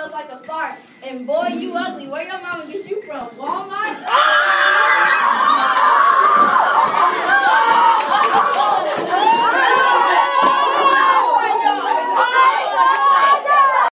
smells like a fart. And boy, you ugly. Where your mama get you from? Walmart?